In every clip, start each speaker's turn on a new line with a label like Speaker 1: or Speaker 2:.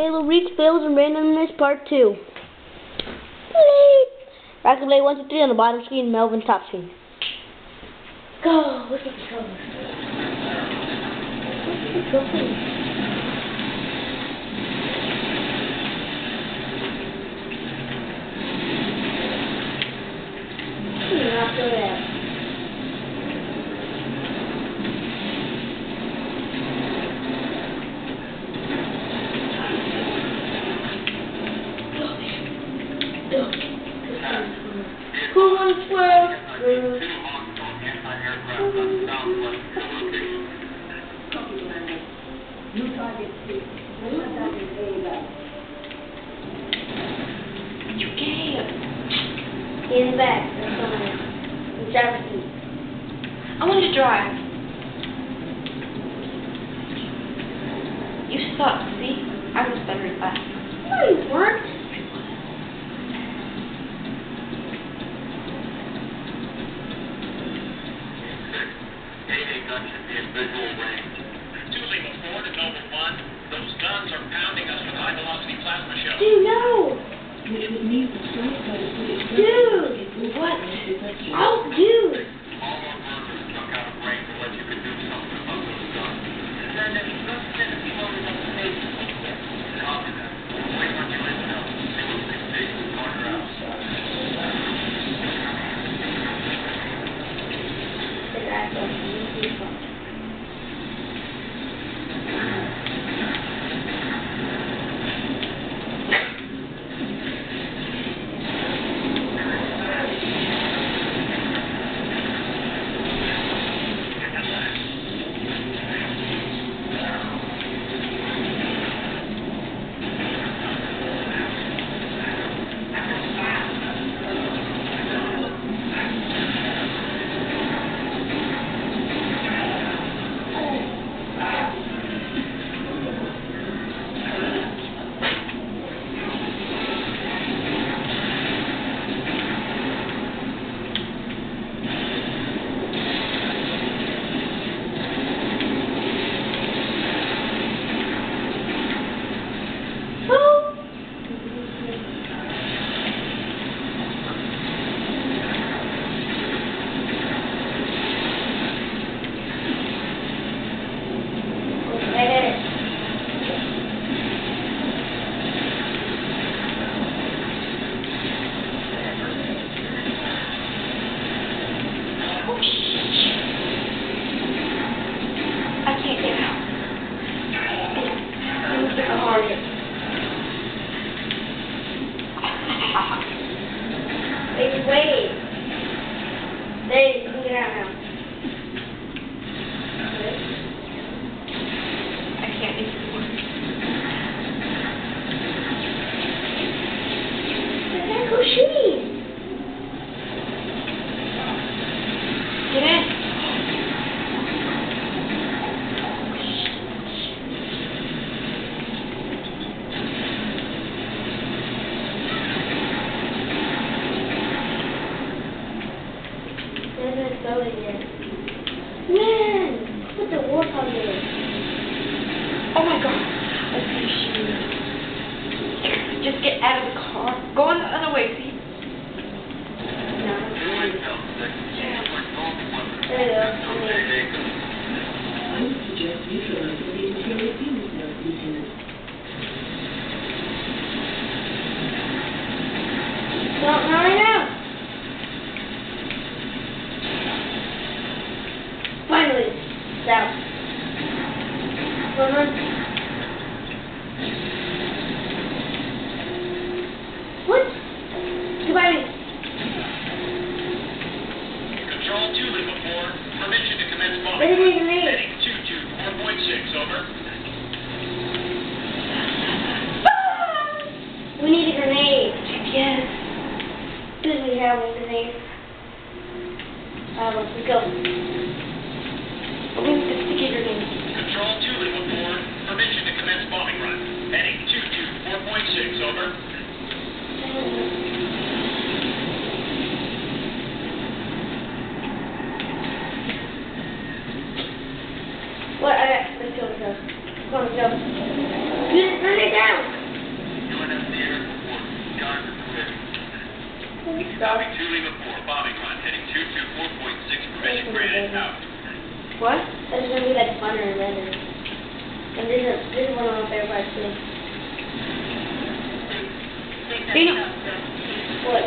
Speaker 1: Halo Reach Fails and Randomness Part 2. Bleep. Rocket Blade 1, 2, 3 on the bottom screen, Melvin top screen. Go! What's the controller? What's the controller?
Speaker 2: You gay.
Speaker 1: In the back. In the driver's seat.
Speaker 2: I want to drive. You suck, see? I was better at that.
Speaker 1: No, you weren't.
Speaker 3: Pounding us with high velocity plasma shells.
Speaker 1: Dude, no.
Speaker 2: Dude, what?
Speaker 1: Oh, dude.
Speaker 4: All our murderers took out a brain to let you could do something about those guns. Copy that. Wait on your intel. See what they say. Order out.
Speaker 1: The guy from the Oh.
Speaker 2: Oh, shit. I can't get out. Let me get the hardest.
Speaker 1: Wait, wait. There, you can get out now.
Speaker 2: I can't anymore.
Speaker 1: Let's go shooting.
Speaker 2: Get in.
Speaker 1: There's a go in there. Man, put the warthog in.
Speaker 2: Oh my god. I see shoes. Just get out of the car. Go in the other way, see?
Speaker 1: No.
Speaker 4: New intel. Six. Like Noble One.
Speaker 1: There you go.
Speaker 4: No payday gun.
Speaker 5: I would suggest neutralizing the interior fuel cells, Lieutenant.
Speaker 1: Don't run it out. Finally, it's out. Run, run. What? Goodbye.
Speaker 3: Control two Lima Four, permission to commence bombing.
Speaker 1: Ready, ready, ready.
Speaker 3: Heading two two four point six, over.
Speaker 1: We need a grenade.
Speaker 2: Yes.
Speaker 1: Do we have a grenade? Uh, let's go.
Speaker 2: We need the sticky grenade.
Speaker 3: Control two Lima Four, permission to commence bombing run. Heading two two four point six, over.
Speaker 1: What? I got. Let's go. Let's go. Come on, let's go. Get it, run it down.
Speaker 4: Stopping two Lima 4, bombing run, heading 224.6, permission granted, out.
Speaker 2: What?
Speaker 1: It's going to be like funner and. And this is, this is one of my favorite parts What?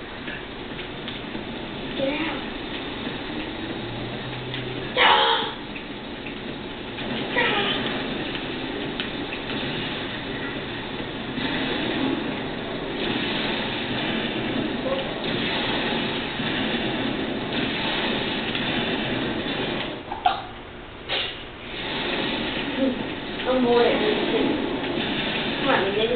Speaker 2: 嗯，突然之间就。